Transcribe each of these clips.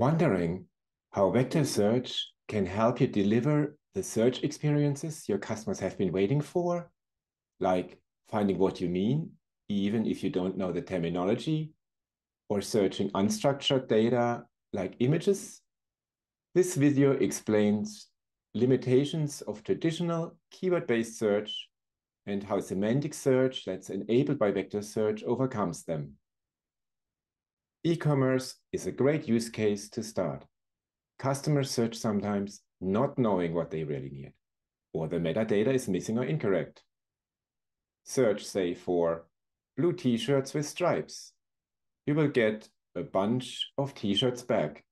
Wondering how vector search can help you deliver the search experiences your customers have been waiting for, like finding what you mean, even if you don't know the terminology, or searching unstructured data like images. This video explains limitations of traditional keyword-based search and how semantic search that's enabled by vector search overcomes them. E-commerce is a great use case to start. Customers search sometimes not knowing what they really need, or the metadata is missing or incorrect. Search, say, for blue t-shirts with stripes. You will get a bunch of t-shirts back,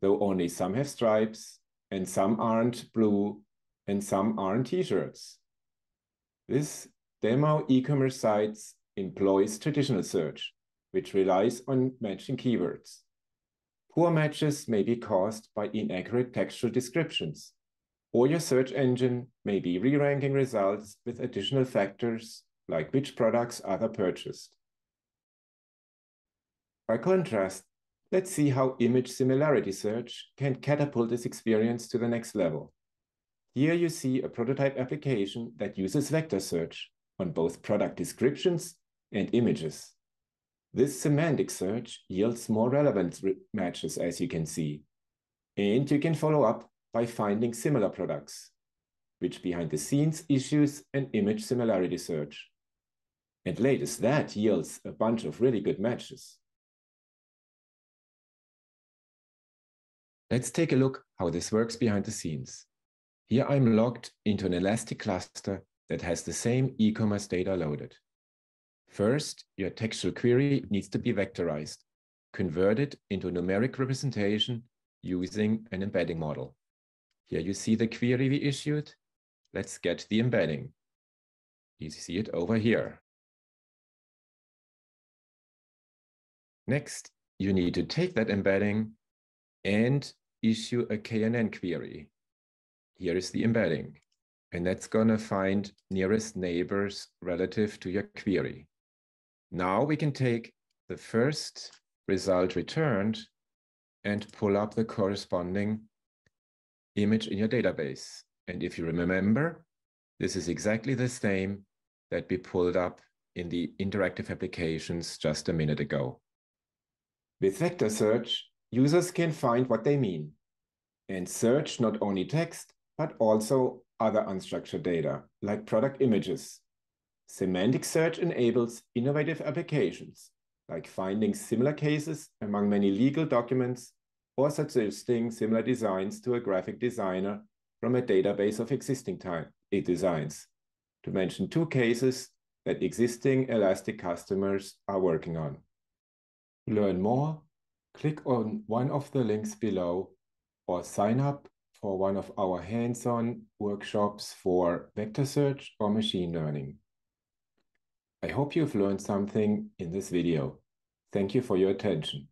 though only some have stripes and some aren't blue and some aren't t-shirts. This demo e-commerce sites employs traditional search, which relies on matching keywords. Poor matches may be caused by inaccurate textual descriptions, or your search engine may be re-ranking results with additional factors like which products other purchased. By contrast, let's see how image similarity search can catapult this experience to the next level. Here you see a prototype application that uses vector search on both product descriptions and images. This semantic search yields more relevant matches, as you can see. And you can follow up by finding similar products, which behind the scenes issues an image similarity search. And latest, that yields a bunch of really good matches. Let's take a look how this works behind the scenes. Here I'm logged into an Elastic cluster that has the same e-commerce data loaded. First, your textual query needs to be vectorized, converted into a numeric representation using an embedding model. Here you see the query we issued. Let's get the embedding. You see it over here. Next, you need to take that embedding and issue a KNN query. Here is the embedding, and that's gonna find nearest neighbors relative to your query. Now we can take the first result returned and pull up the corresponding image in your database. And if you remember, this is exactly the same that we pulled up in the interactive applications just a minute ago. With vector search, users can find what they mean and search not only text, but also other unstructured data, like product images, Semantic search enables innovative applications, like finding similar cases among many legal documents or suggesting similar designs to a graphic designer from a database of existing time, eh, designs, to mention two cases that existing Elastic customers are working on. To learn more, click on one of the links below or sign up for one of our hands-on workshops for vector search or machine learning. I hope you've learned something in this video. Thank you for your attention.